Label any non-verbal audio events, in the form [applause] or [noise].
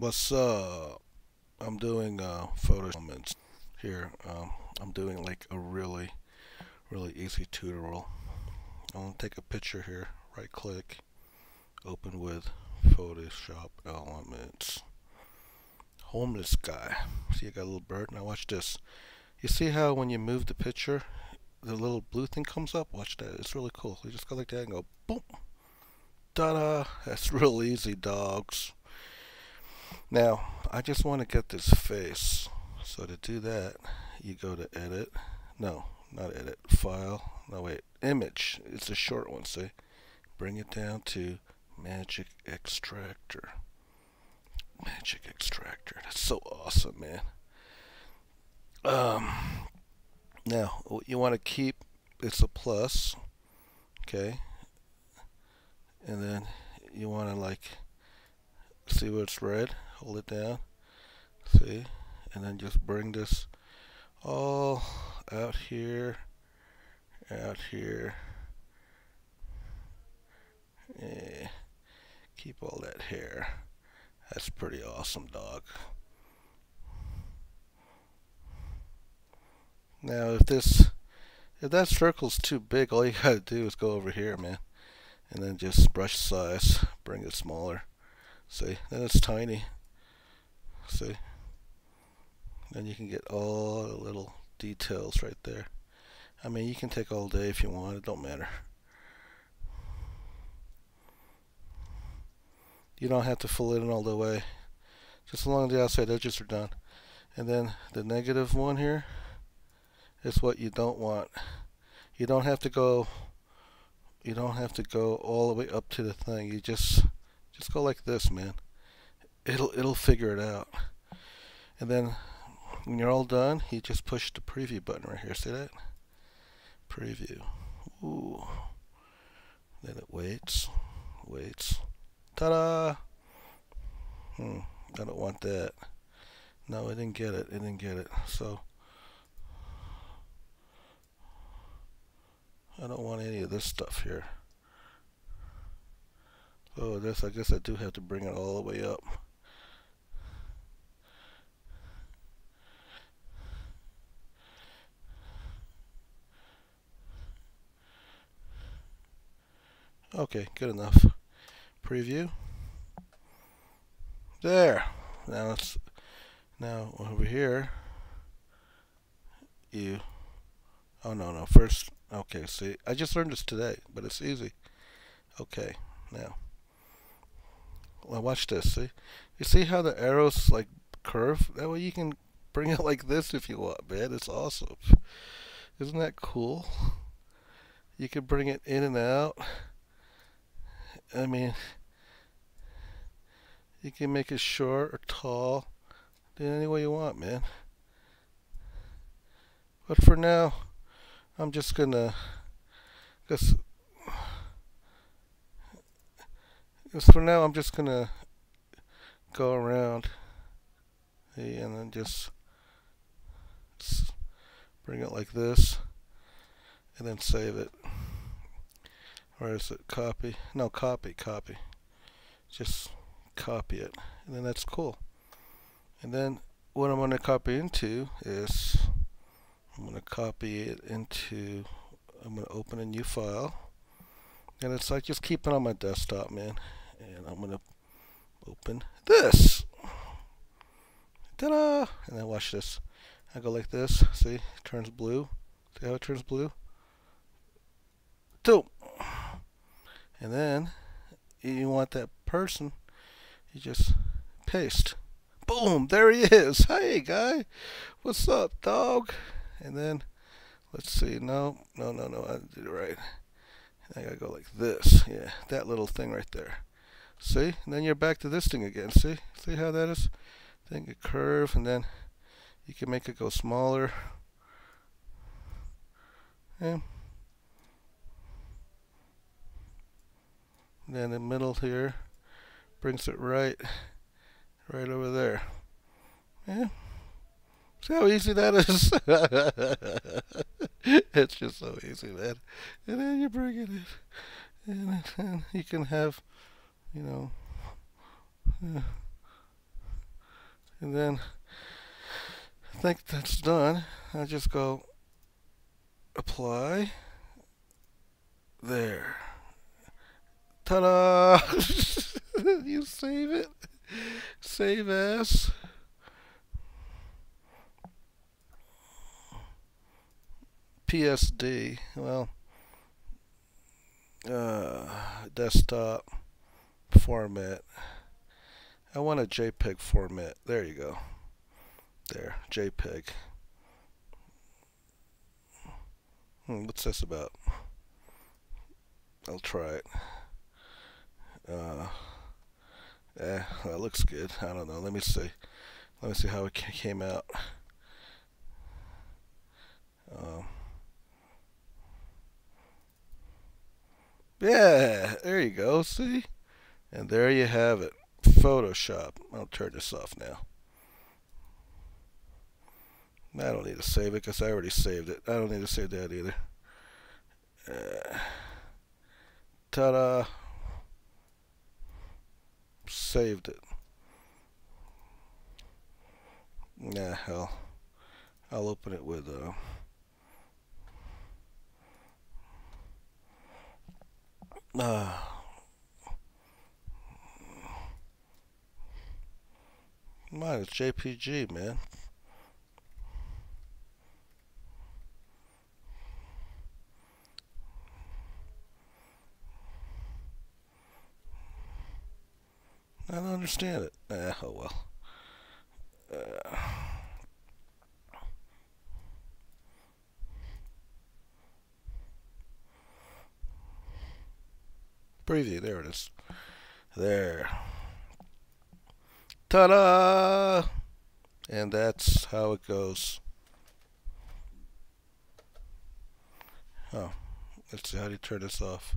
What's up? I'm doing uh, photo elements here. Um, I'm doing like a really, really easy tutorial. I'm gonna take a picture here. Right click, open with Photoshop Elements. Homeless guy. See, I got a little bird. Now watch this. You see how when you move the picture, the little blue thing comes up? Watch that. It's really cool. You just go like that and go boom. Ta-da! That's [laughs] real easy, dogs. Now, I just want to get this face. So to do that, you go to edit. No, not edit. File. No, wait. Image. It's a short one, see? Bring it down to Magic Extractor. Magic Extractor. That's so awesome, man. Um, now, what you want to keep, it's a plus. Okay. And then you want to like see what's red hold it down see and then just bring this all out here out here. Yeah. keep all that hair that's pretty awesome dog. Now if this if that circle's too big all you gotta do is go over here man and then just brush size bring it smaller. See then it's tiny see. Then you can get all the little details right there. I mean you can take all day if you want. It don't matter. You don't have to fill it in all the way. Just along the outside edges are done. And then the negative one here is what you don't want. You don't have to go you don't have to go all the way up to the thing. You just just go like this man it'll it'll figure it out. And then when you're all done you just push the preview button right here. See that? Preview. Ooh. then it waits waits. Ta-da! Hmm I don't want that. No I didn't get it I didn't get it. So I don't want any of this stuff here. So this I guess I do have to bring it all the way up Okay, good enough. Preview. There. Now it's now over here. You. Oh no no. First. Okay. See, I just learned this today, but it's easy. Okay. Now. Well, watch this. See, you see how the arrows like curve? That way you can bring it [laughs] like this if you want, man. It's awesome. Isn't that cool? You can bring it in and out. I mean, you can make it short or tall, do it any way you want, man. But for now, I'm just gonna, guess for now I'm just gonna go around and then just bring it like this and then save it. Where is it? Copy. No, copy, copy. Just copy it. And then that's cool. And then what I'm going to copy into is I'm going to copy it into, I'm going to open a new file. And it's like just keeping on my desktop, man. And I'm going to open this. Ta-da! And then watch this. I go like this. See? It turns blue. See how it turns blue? Two. And then you want that person, you just paste. Boom, there he is. [laughs] Hey, guy. What's up, dog? And then, let's see. No, no, no, no. I did it right. I gotta go like this. Yeah, that little thing right there. See? And then you're back to this thing again. See? See how that is? Then you curve, and then you can make it go smaller. Yeah. Then the middle here brings it right, right over there. Yeah. See how easy that is? [laughs] it's just so easy, man. And then you bring it in. And, and you can have, you know, uh, And then I think that's done. I just go apply. There. Ta-da! [laughs] you save it. Save as. PSD. Well, uh, desktop format. I want a JPEG format. There you go. There, JPEG. Hmm, what's this about? I'll try it. Uh, eh, that looks good. I don't know. Let me see. Let me see how it came out. Um, yeah, there you go. See? And there you have it. Photoshop. I'll turn this off now. I don't need to save it because I already saved it. I don't need to save that either. Uh, Ta-da! Saved it. Nah, hell. I'll open it with uh, uh [sighs] Mine is JPG, man. I don't understand it. Eh, oh well. Uh, preview, there it is. There. Ta-da! And that's how it goes. Oh, let's see how do you turn this off.